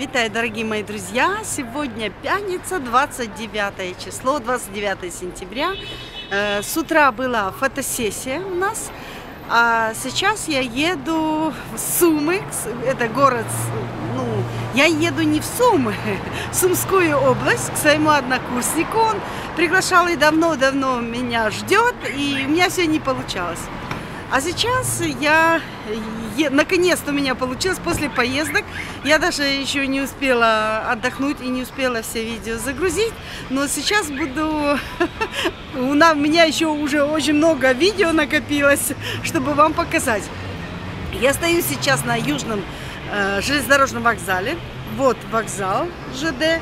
Витаю, дорогие мои друзья! Сегодня пятница, 29 число, 29 сентября. Э, С утра была фотосессия у нас, а сейчас я еду в Сумы, это город, ну, я еду не в Сумы, в Сумскую область, к своему однокурснику. Он приглашал и давно-давно меня ждет, и у меня все не получалось. А сейчас я, наконец-то у меня получилось после поездок. Я даже еще не успела отдохнуть и не успела все видео загрузить. Но сейчас буду... У меня еще уже очень много видео накопилось, чтобы вам показать. Я стою сейчас на Южном э, железнодорожном вокзале. Вот вокзал ЖД.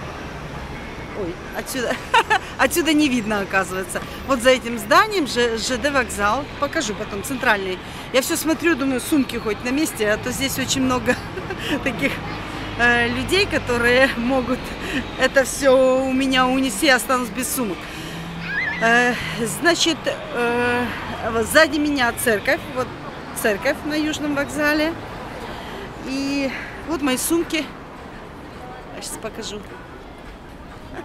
Ой, отсюда, отсюда не видно, оказывается. Вот за этим зданием Ж- ЖД вокзал. Покажу потом, центральный. Я все смотрю, думаю, сумки хоть на месте, а то здесь очень много таких э, людей, которые могут это все у меня унести, я останусь без сумок. Э, значит, э, сзади меня церковь, вот церковь на Южном вокзале. И вот мои сумки. Я сейчас покажу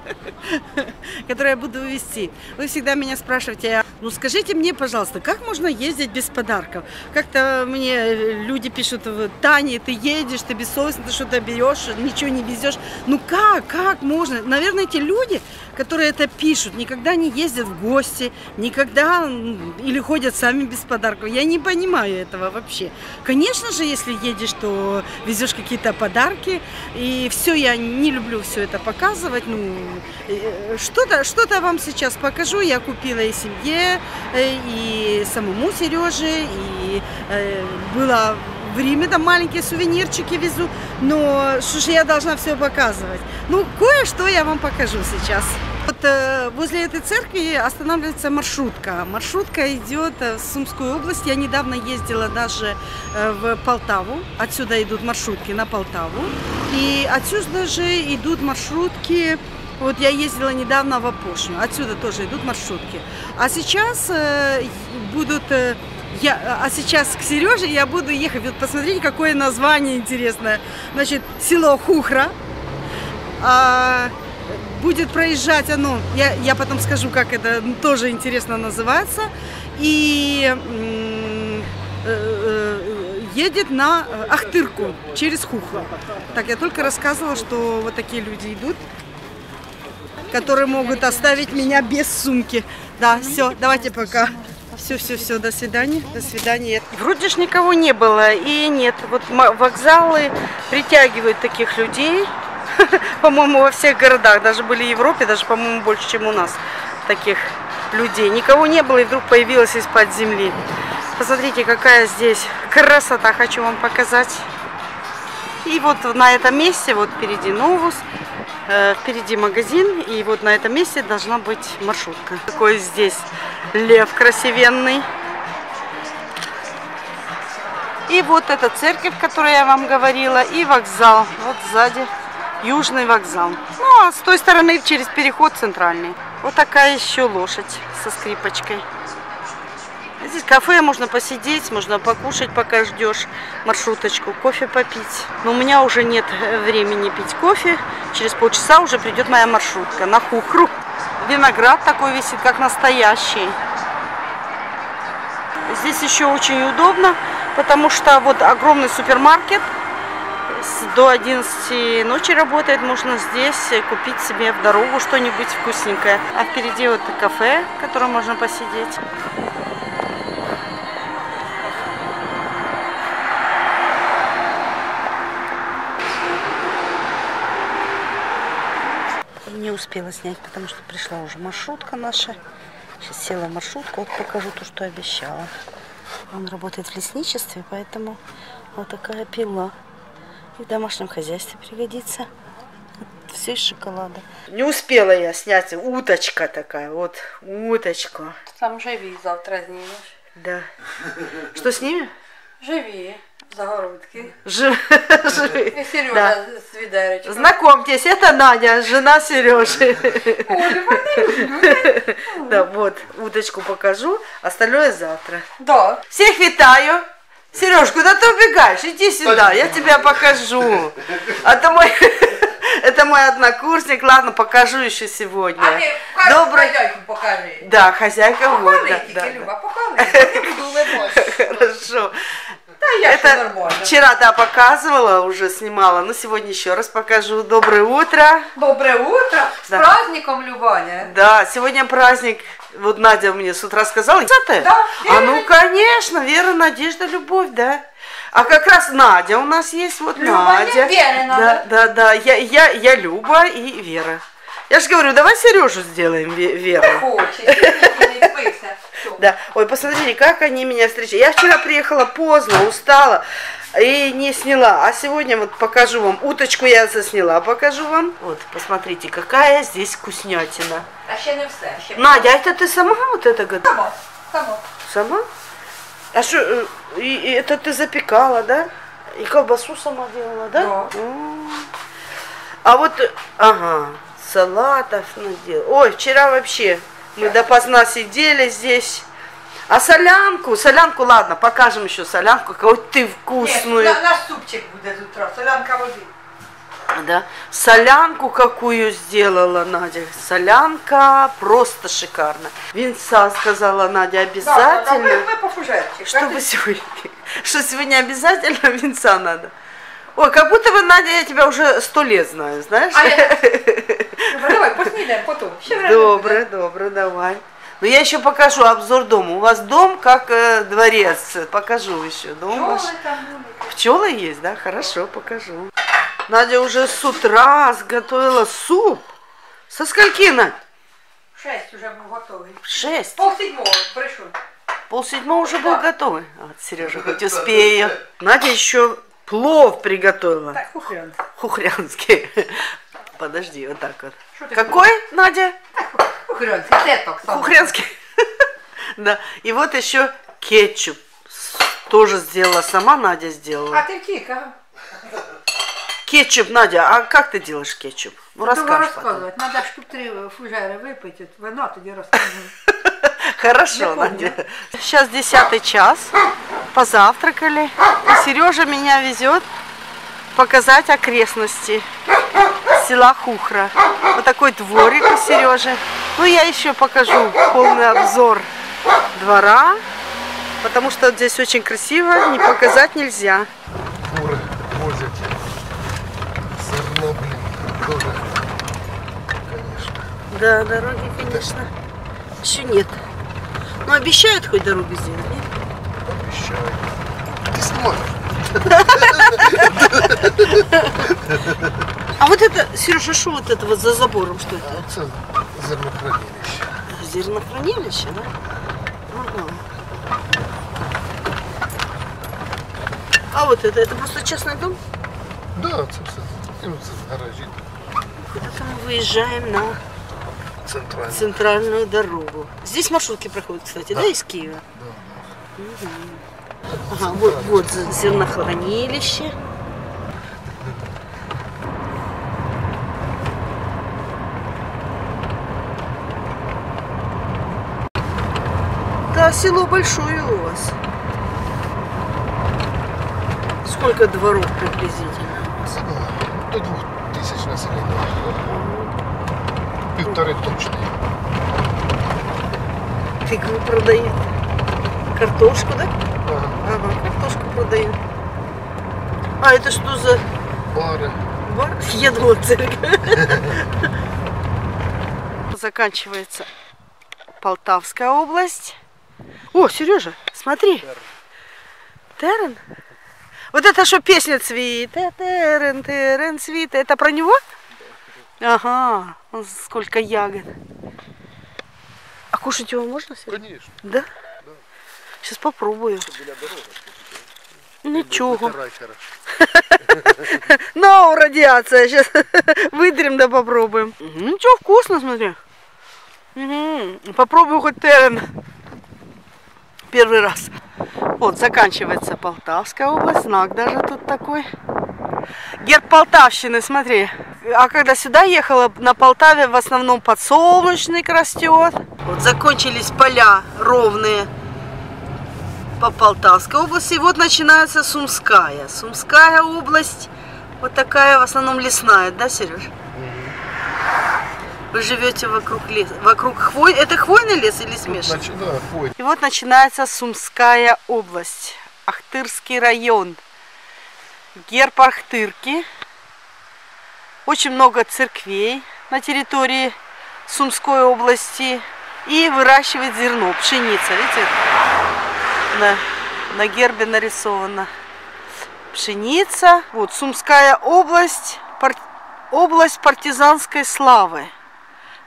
которые я буду вести. Вы всегда меня спрашиваете, ну скажите мне, пожалуйста, как можно ездить без подарков? Как-то мне люди пишут, Таня, ты едешь, ты бессовестно, ты что-то берешь, ничего не везешь. Ну как, как можно? Наверное, эти люди, которые это пишут, никогда не ездят в гости, никогда или ходят сами без подарков. Я не понимаю этого вообще. Конечно же, если едешь, то везешь какие-то подарки. И все, я не люблю все это показывать. Ну, э, что-то что вам сейчас покажу. Я купила и семье, э, и самому Сереже, и э, была в Риме там маленькие сувенирчики везу, но что же я должна все показывать? Ну, кое-что я вам покажу сейчас. Вот э, возле этой церкви останавливается маршрутка. Маршрутка идет э, в Сумскую область. Я недавно ездила даже э, в Полтаву. Отсюда идут маршрутки на Полтаву. И отсюда же идут маршрутки вот я ездила недавно в Опошню, отсюда тоже идут маршрутки. А сейчас э, будут, э, я, а сейчас к Сереже я буду ехать. Вот посмотрите, какое название интересное. Значит, село Хухра. А, будет проезжать оно, я, я потом скажу, как это тоже интересно называется. И э, едет на Ахтырку через Хухло. Так, я только рассказывала, что вот такие люди идут которые могут оставить меня без сумки. Да, все, давайте пока. Все, все, все, до свидания, до свидания. Вроде ж никого не было, и нет, вот вокзалы притягивают таких людей, по-моему, во всех городах, даже были в Европе, даже, по-моему, больше, чем у нас таких людей. Никого не было, и вдруг появилась из-под земли. Посмотрите, какая здесь красота, хочу вам показать. И вот на этом месте, вот впереди Новус, впереди магазин, и вот на этом месте должна быть маршрутка. Такой здесь лев красивенный. И вот эта церковь, которую я вам говорила, и вокзал, вот сзади, южный вокзал. Ну, а с той стороны через переход центральный. Вот такая еще лошадь со скрипочкой. Здесь кафе, можно посидеть, можно покушать, пока ждешь маршруточку, кофе попить. Но у меня уже нет э, времени пить кофе. Через полчаса уже придет моя маршрутка на Хухру. Виноград такой висит, как настоящий. Здесь еще очень удобно, потому что вот огромный супермаркет до 11 ночи работает. Можно здесь э, купить себе в дорогу что-нибудь вкусненькое. А впереди вот кафе, в котором можно посидеть. успела снять, потому что пришла уже маршрутка наша. Сейчас села в маршрутку, вот покажу то, что обещала. Он работает в лесничестве, поэтому вот такая пила. И в домашнем хозяйстве пригодится. Все из шоколада. Не успела я снять. Уточка такая, вот уточка. Там живі завтра знімеш. Да. Что с ними? Живі загородки. Жи- живы. І Сережа Да. з відеречком. Знакомьтесь, это Надя, жена Сережи. Олю, вони Да, вот, уточку покажу, остальное завтра. Да. Всех витаю. Сереж, куда ты убегаешь? Иди сюда, я тебя покажу. А то мой мой однокурсник. Ладно, покажу еще сегодня. А ти хай Добрый. хазяйку покажи. Да, хозяйка вот, Похвали да, тільки, да, да. Люба, похвали. Були боже. Хорошо. Та я Это нормально. вчера, да, показывала, уже снимала, но сегодня еще раз покажу. Доброе утро. Добре утро. З Да. праздником, Любаня. Да, сегодня праздник. Вот Надя мне с утра сказала. «Десятое?» Да, А ну, конечно, вера, надежда, любовь, да. А как раз Надя у нас есть, вот Люба, Надя. Вера да, надо. да, да, я, я, я Люба и Вера. Я же говорю, давай Сережу сделаем, Ве- Веру. Хоче, сьогодні не спився. Що? Да. Ой, посмотрите, как они меня встречают. Я вчера приехала поздно, устала и не сняла. А сегодня вот покажу вам. Уточку я засняла, покажу вам. Вот, посмотрите, какая здесь вкуснятина. А ще не все. Ще Надя, а это ты сама вот это готовила? Само. Сама? А что, э, это ты запекала, да? И колбасу сама делала, да? Да. М. А вот, ага, салатов надел. Ой, вчера вообще мы допоздна сидели здесь. А солянку, солянку, ладно, покажем еще солянку, какой ты Ні, вкусную. на, наш супчик буде з утра. Солянка води. Да. Солянку какую сделала Надя. Солянка просто шикарно. Винца сказала Надя обязательно. Ми, ми по фужерчик. Чтобы сегодня, что сегодня обязательно венца надо. Ой, как будто бы, Надя, я тебя уже сто лет знаю, знаешь? А я- Люба, давай, поснідаємо потім. Ще время Добре, буде. добре, давай. Но я еще покажу обзор дома. У вас дом как э, дворец. Покажу еще. Дом ваш. Пчоли там були. Пчелы есть, да? Хорошо, покажу. Надя уже с утра сготовила суп. Со скольки, Надь? Шесть уже був готовий. В Шесть. Пол седьмого прийшов. Пол седьмого уже был готовый. А, вот Сережа хоть успею. Надя еще плов приготовила. Так, кухрян. Хухрянский. Подожди, вот так вот. Какой, Надя? Кухрянський, теток сам. Да. И вот еще кетчуп. Тоже сделала сама, Надя А сделала. ти втік, а? Кетчуп, Надя, а как ты делаешь кетчуп? Ну, расскажешь потом. розказувати. Надо штук три фужери випити, от вина тоді розкажу. Хорошо. Надя. Сейчас десятый час. Позавтракали. И Сережа меня везет показать окрестности села Хухра. Вот такой дворик у Сережи. Ну, я еще покажу полный обзор двора, потому что здесь очень красиво, не показать нельзя. фуры возят. Зерно, блин, тоже. Конечно. Да, дороги, конечно, еще нет. Но обещают хоть дорогу сделать, нет? Обещаю. Ты снимаешь? А вот это, Сережа, что вот это вот за забором, что это? А це зернохранилище. Зернохранилище, да? Ага. А вот это, это просто частный дом? Да, це гаражі. Куда-то мы выезжаем на Центральні. центральную дорогу. Здесь маршрутки проходят, кстати, да, из Киева? Да, Мгм. Ага, вот, вот зернохранилище. Село большое у вас. Сколько дворов приблизительно. До двох тисяч населення. Півтори точно. Тыкву продают. Картошку, да? Ага. Ага, картошку продают. А это что за Бари. бар? Я думала, церковь. Заканчивается Полтавская область. О, Сережа, смотри. Терен. Вот это что песня цвита, терен, терен, цвита. Это про него? Ага, вон сколько ягод. А кушать его можно? Сереж? Конечно. Да? Сейчас попробую. Ничего. Ну, радиация. Сейчас вытрем да попробуем. Ничего, вкусно, смотри. Попробую хоть терен. Первый раз. Вот, заканчивается Полтавская область. Знак даже тут такой. Герб Полтавщины, смотри. А когда сюда ехала, на Полтаве в основном подсолнечник растет. Вот закончились поля ровные по Полтавской области. И вот начинается Сумская. Сумская область Вот такая в основном лесная, да, Сереж? Вы живете вокруг леса, вокруг хвой. Это хвойный лес или смешанный? Значит, да, хвой. И вот начинается Сумская область, Ахтырский район. Герб Ахтырки. Очень много церквей на территории Сумской области. И выращивает зерно, пшеница. Видите, на, на гербе нарисовано. Пшеница. Вот Сумская область, пар- область партизанской славы.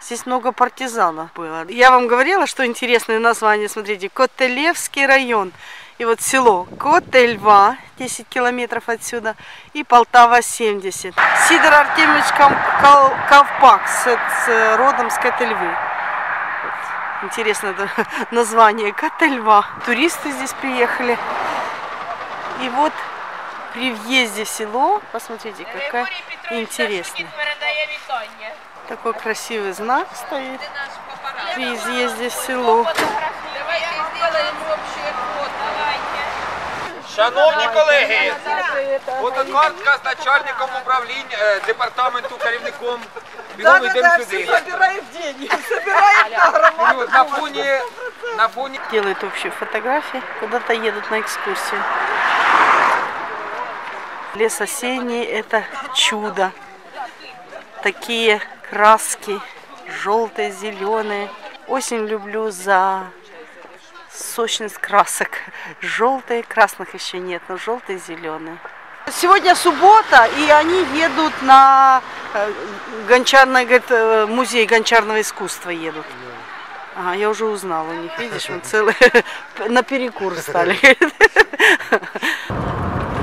Здесь много партизанов было. Я вам говорила, что интересное название, смотрите, Котелевский район. И вот село Котельва, 10 километров отсюда, и Полтава 70. Сидор Кал- Ковпак с, с родом с Котельвы. Вот. Интересное название Котельва. Туристы здесь приехали. И вот при въезде в село, посмотрите, какая интересная. передає вітання. Такой красивый знак стоит Ти наш папарат. при въезде в село. Давайте зробимо общее фото. Давайте. Шановні колеги, фотокартка з начальником управління е, департаменту керівником. Бігом йдемо сюди. Плюс На фоні, на фоні Делают общую фотографии, куда-то едут на экскурсию. Лес осенний – это чудо. Такие краски, желтые, зеленые. Осень люблю за сочность красок. Желтые, красных еще нет, но желтые, зеленые. Сегодня суббота, и они едут на э, гончарный, э, музей гончарного искусства едут. Ага, я уже узнала у них, видишь, мы целые на перекур стали.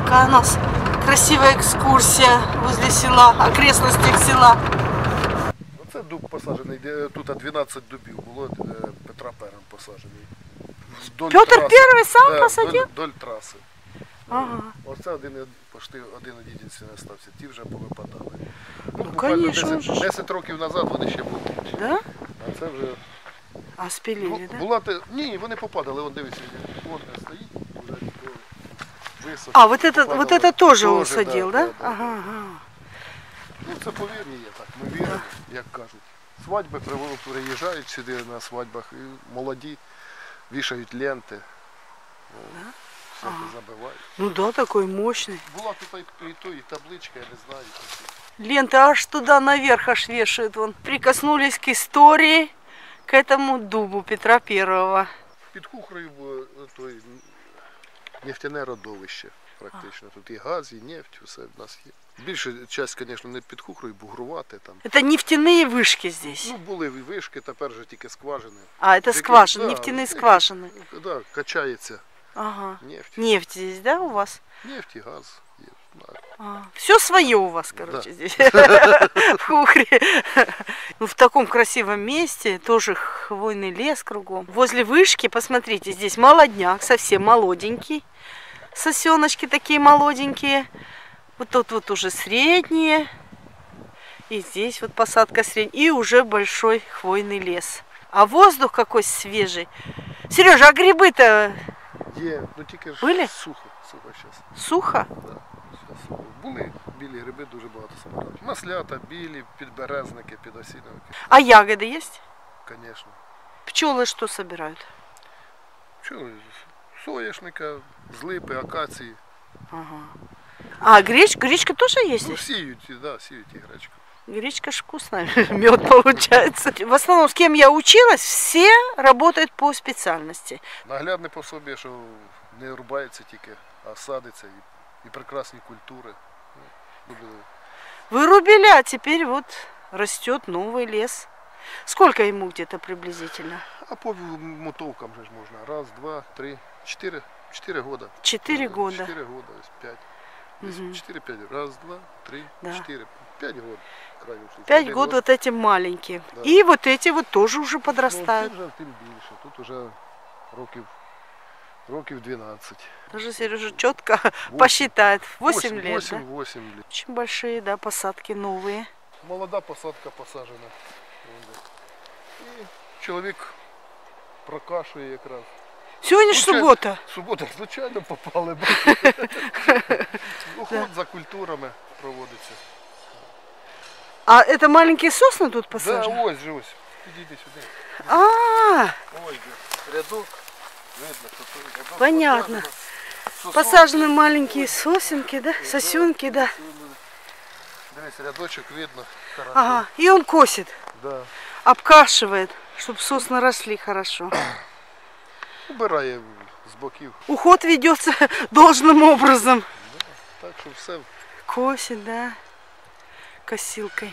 Такая у нас красивая экскурсия возле села, окрестностях села Оце дуб посаджений, де тут 12 дубів було, е, Петра Перен посаджений. Вдоль Петр траси. Первый сам Да, посадил? Вдоль, вдоль траси. Ага. Оце один, почти один єдиний стався, ті вже повипадали. Ну, конечно, 10, же ж. 10 років назад вони ще були. Да? А це вже А бу- спилили, да? була те. Ні, вони попадали, вон дивися, вон де стоїть, вже високо. А, вот это, вот попадали. это тоже он Тоже, садил, да? да, да, Ага, ага. Ну це повір'я є так. Ми віримо, як кажуть. Свадьби при- приїжджають сюди на свадьбах і молоді вішають ленти. О, всяке забивають. Ну да, такой мощный. Була тут і, і то, і табличка, я не знаю. Ленты аж туда наверх аж вешают. Вон. Прикоснулись к истории, к этому дубу Петра Первого. Під кухрою було е, той нефтяне родовище. Практично. Тут і газ, і нефть, все в нас є. Більша частина, звісно, не під кухрою, бугрувати там. Это нефтяные вышки здесь. Ну, були і вишки, тепер вже тільки скважини. А, это Такі- скважины, да, нефтяные такі- скважины. Ну, Да, качається Ага. нефть. Нефть здесь, да, у вас? Нефть і газ є. Да. Все свое у вас, короче, Да. здесь. В Хухре. Ну, в таком красивом месте, тоже хвойный лес кругом. Возле вышки, посмотрите, здесь молодняк, совсем молоденький. Сосеночки такие молоденькие. Вот тут вот уже средние. И здесь вот посадка средняя. И уже большой хвойный лес. А воздух какой свежий. Сережа, а грибы-то Є, ну тільки ж Були? сухо, сухо зараз. сухо? Да, щас сухо. Були білі гриби, дуже багато собирали. Маслята, білі, підберезники, підосіновики, А ягоды есть? звісно. Пчелы что собирают? Що, соняшника, злипи, акації. Ага. А гречка, гречка тоже есть? Ну, здесь? сіють, і- да, сіють і гречку. Гречка ж вкусная, мед получается. В основном, с кем я училась, все работают по специальности. Наглядне пособі, що не рубається тільки, а садиться і, і прекрасні культури. Ну, буде Вырубили, а теперь вот растет новый лес. Сколько ему где-то приблизительно? А по мотовкам же ж можна. Раз, два, три, чотири. Чотири года. Четыре года. Чотири года, ось п'ять. Десь Чотири-п'ять. Раз, два, три, Да. чотири. П'ять год. в крайньому случае. Пять Один год год. вот эти маленькие. Да. И вот эти вот тоже уже Ну, подрастают. тут вже тим більше. Тут вже років, років 12. Даже Сережа четко посчитает. 8 лет. 8, да? 8 лет. Очень большие, да, посадки новые. Молода посадка посаджена. Вон де. І чоловік прокашує якраз. Сегодня ж Ну, суббота. Субота, звичайно, попали. Уход за культурами. проводиться. А это маленькие сосны тут Да, посажены? ось же ось. Підійди сюди. А, Ой, де. рядок. Видно, що тут рядок Понятно. посаджено. Сосонки. посажены маленькие сосенки, да? Сосенки, да? Дивись, рядочок видно. Хорошо. Ага, и он косит, Да. обкашивает, чтобы сосны росли хорошо. Убирає з боків. Уход ведется должным образом. Так що все Косит, да, косилкой,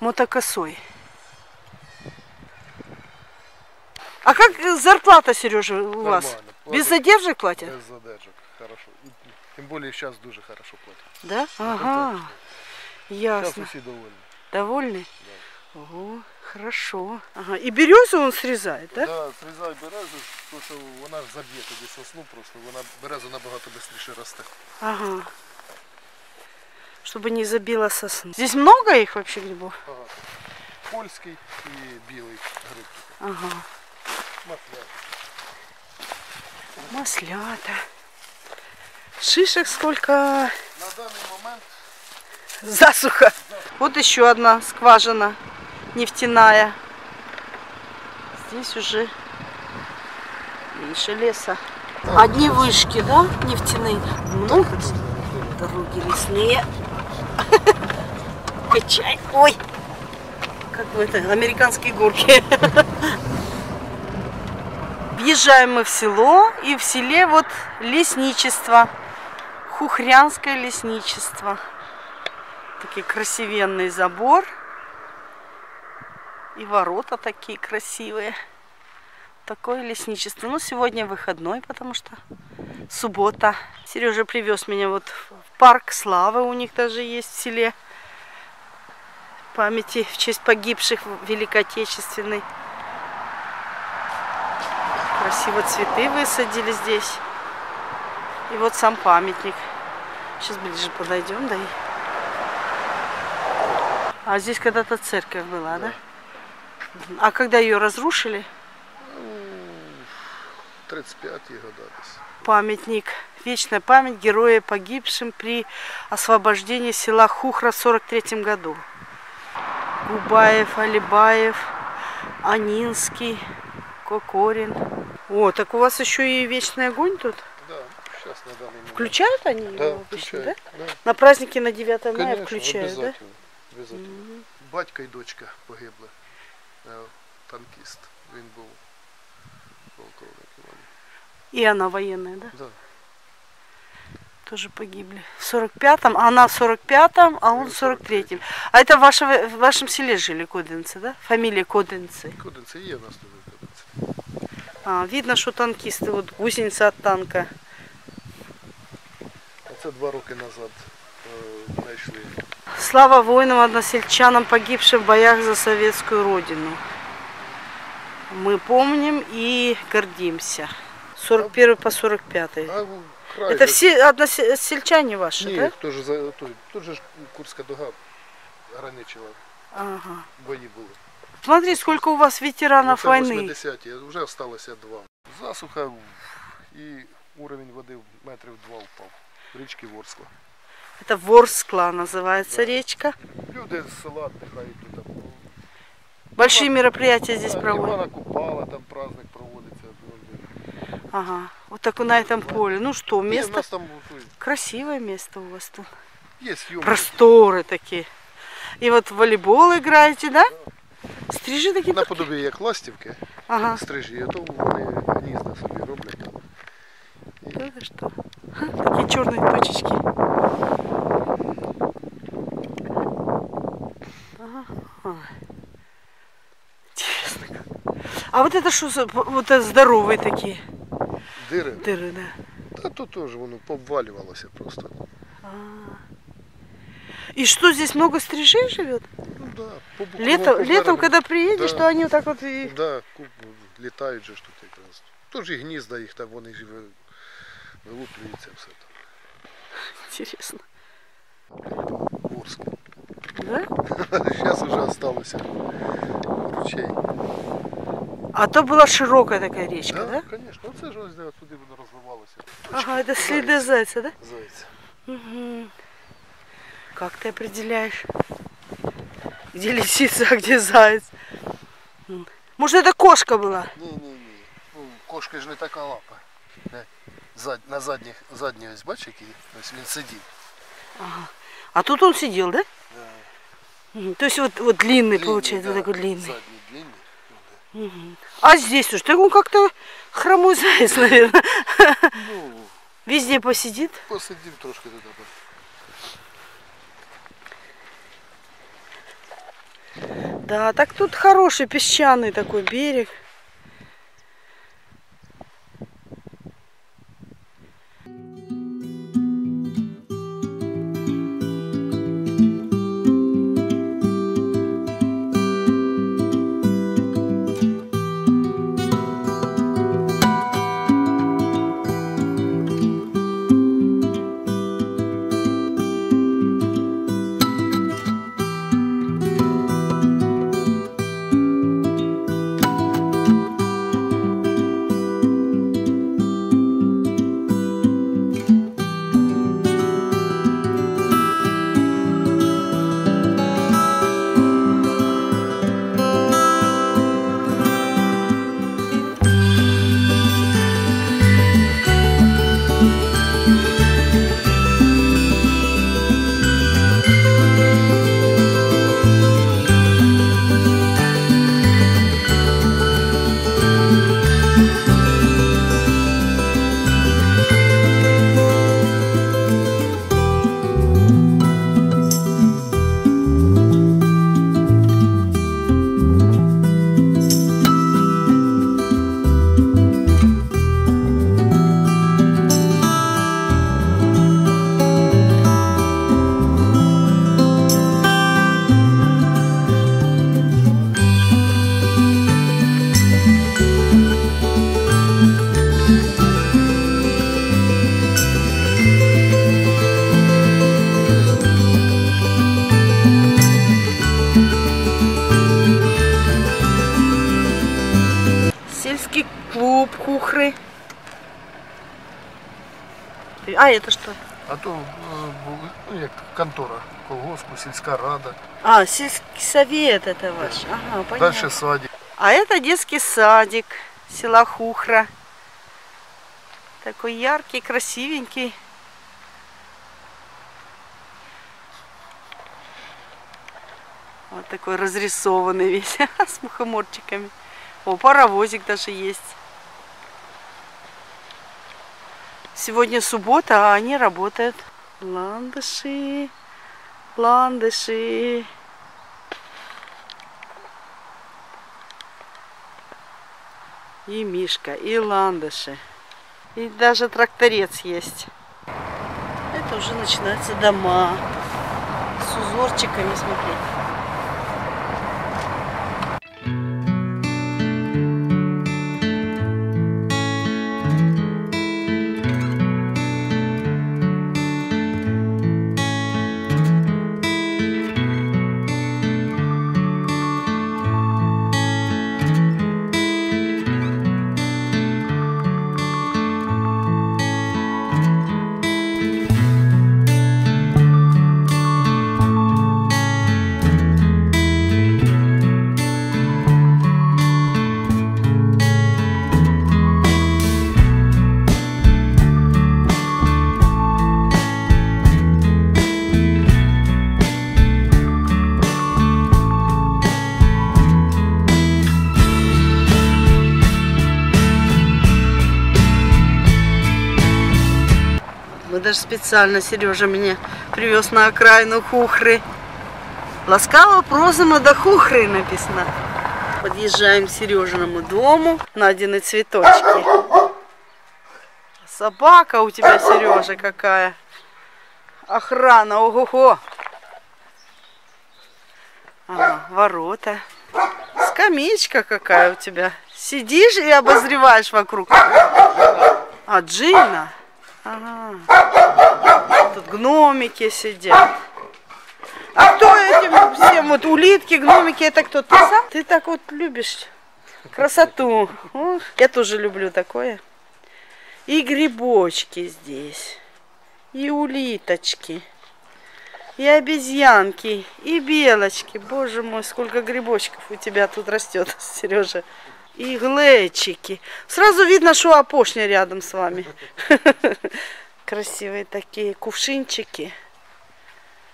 мотокосой. А как э, зарплата, Сережа, у вас? нормально. Без Платять задержек платят? Без задержок. Хорошо. І Тим більше зараз дуже хорошо платять. Да? Ага, Зараз ясно. усі довольні. Довольны? Ого, хорошо. Ага. И березу он срезает, да? Да, зрізай березу, тому що вона ж заб'є тоді сосну просто, вона береза набагато швидше росте. Ага. Чтобы не забила сосну. Здесь много их вообще грибов? Багато. Польський і білий гриб. Ага. Мафля. Маслята. Шишек сколько? На даний момент Засуха. Вот еще одна скважина нефтяная. Здесь уже меньше леса. Одни вышки, да, нефтяные? Много дороги лесные. Качай. Ой, как в это, американские горки. Въезжаем мы в село, и в селе вот лесничество. Хухрянское лесничество. Такой красивенный забор. И ворота такие красивые. Такое лесничество. Ну, сегодня выходной, потому что суббота. Сережа привез меня вот в парк славы. У них даже есть в селе. Памяти в честь погибших в Великой Отечественной. Красиво цветы высадили здесь. И вот сам памятник. Сейчас ближе подойдем, да и а здесь когда-то церковь была, да? Мгм. А когда ее разрушили, 35 года десь. памятник, вечная память героя погибшим при освобождении села Хухра в 43 году. Губаев, Алибаев, Анинский, Кокорин. О, так у вас еще и вечный огонь тут? Да, зараз на момент. Включают они его Да, обычно, включають. да? Да? На праздники на 9 мая Конечно, включают, да? обязательно. обязательно. Батько і дочка погибли. Е, Танкіст. Він був полковник. И она военная, да? Да. Тоже погибли. В 45-м, она в 45-м, а он в 43-м. А это в, ваше- в вашем селе жили кодинцы, да? Фамилия Кодинцы. Куди це є в нас тут кодинці? А, видно, что танкисты, вот гусеница от танка. Оце два роки назад е, знайшли. Слава воинам, односельчанам, погибшим в боях за советскую родину. Мы помним и гордимся. 41 по 45. А в край Это же- все односельчане ваши, Ні, да? теж за той. Тут же ж Курська дуга граничила. Ага. Бої були. Смотри, сколько у вас ветеранов Це войны. 80-ті, вже залишилося два. Засуха і уровень води метрів два впав. Річки Ворскла. Это Ворскла называется речка. Люди з села віддихають тут. Там, Большие мероприятия здесь Да, проводят. Івана Купала, там праздник проводиться. Ага. Вот так на этом поле. Ну что, Ні, у место нас там ой, красивое место у вас тут. є съемки. Просторы такие. И вот в волейбол играете, да? Стрижи такие. Наподобі як ластівки, Ага. стрижі, то вони гнізда собі роблять там. Да вы что? Ха, Такие черные точечки. Ага. Ой. Интересно. как. А вот это что за вот это здоровые такие Дири. дыры, да? Та то теж воно пообвалювалося просто. И что здесь много стрижей живет? Ну да, по боковому Летом, берегу. летом, когда приедешь, Да. то они вот так вот и... Да, куп, літають же ж тут якраз. Тож і гнізда їх там, вони ж ви- вилуплюються все там. Интересно. Ворск. Да? Зараз вже залишилося ручей. А то была широкая такая речка, Да, да? звісно, оце ж ось де туди воно розвивалося. Ага, это следы зайца, да? Зайця. Угу. Как ты определяешь? Где лисица, а где заяц? М. Может, это кошка была? Ні, ні, ні. Ну, кошка ж не така лапа. Е, Зад, на задніх, задній ось бачиш, який? Ось він сидів. А тут он сидел, да? Мгм. То есть вот, вот длинный, получается, да, вот такой длинный. Задній длинний. А здесь уж, так он как-то хромой заяц, наверное. Ну, Везде посидит. посидів трошки туди. Да, так тут хороший песчаный такой берег. Контора колгоспу, сільська рада. А, сельский совет это ваш. Ага, понятно. Далі садик. А это детский садик села Хухра. Такой яркий, красивенький. Вот такой разрисованный весь, с мухоморчиками. О, паровозик даже есть. Сегодня суббота, а они работают. Ландыши, ландыши. И Мишка, и ландыши. И даже тракторец есть. Это уже начинаются дома. С узорчиками, смотри. Специально, Сережа мне привез на окраину Хухры. Ласкаво прозома до Хухры написано. Подъезжаем к Сережиному дому. Надины цветочки. Собака у тебя, Сережа, какая. Охрана, ого-го. Ага, ворота. Скамеечка какая у тебя. Сидишь и обозреваешь вокруг. А, Джина. Ага. Тут гномики сидят. А кто этим всем, вот улитки, гномики, это кто? Ты сам? Ты так вот любишь красоту. Я тоже люблю такое. И грибочки здесь. И улиточки. и обезьянки, и белочки. Боже мой, сколько грибочков у тебя тут растет, Сережа. И глечики. Сразу видно, что опошня рядом с вами. Красивые такие кувшинчики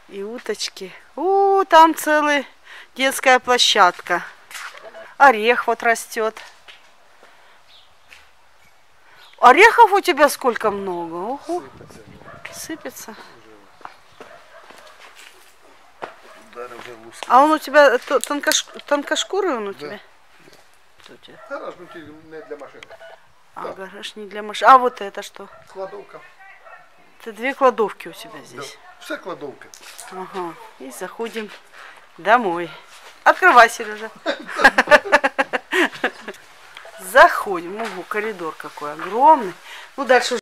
и уточки. У, там целая детская площадка. Орех вот растет. Орехов у тебя сколько много? Ого. Сыпется. Луски. А он у тебя то- тонкош... тонкошкурый он у тебя? Что у тебя? Гараж ну, для машини. А, гараж не для машин. А вот это что? Кладовка. Это две кладовки у тебя здесь. Все кладовки. Ага. И заходим домой. Открывай, Сережа. Заходим. Ого, коридор какой огромный. Ну, дальше уже